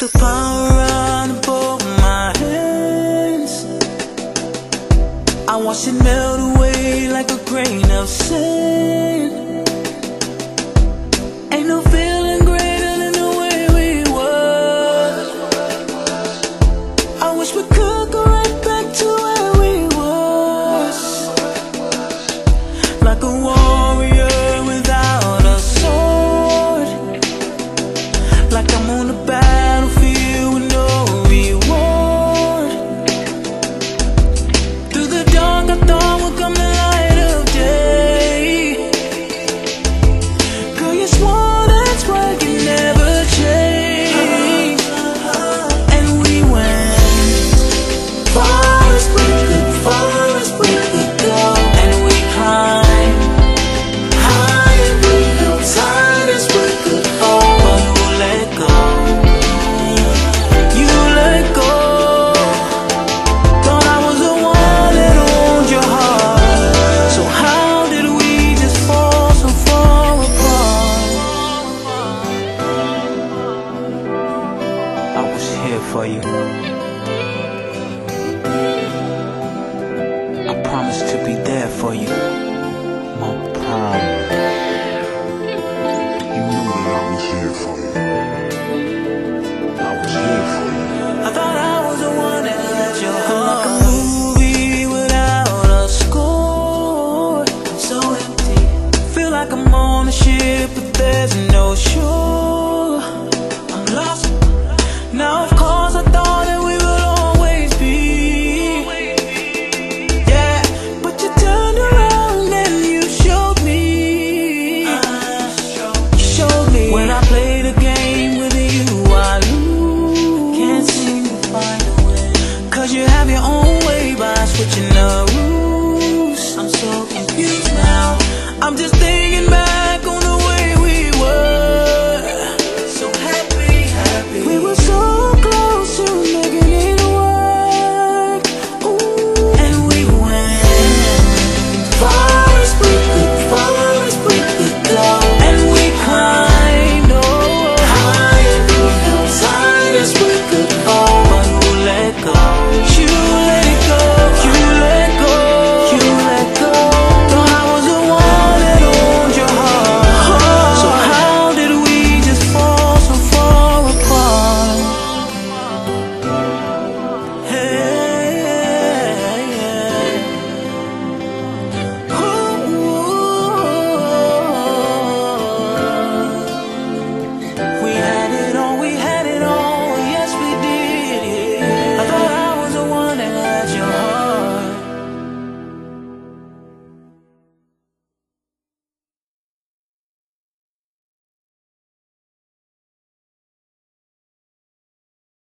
The power on both my hands. I watch it melt away like a grain of sand. Ain't no feeling greater than the way we were. I wish we could for you. I promise to be there for you. My prom. You knew that I was here for you. I was here for you. I thought I was the one that let your heart like a movie without a score. So empty. Feel like I'm on a ship, but there's no shore. Now of course I thought that we would always be. Yeah, but you turned around and you showed me. Showed me. When I game with you I lose Can't seem to find a you have your own way by switching the rules. I'm so confused now. I'm just thinking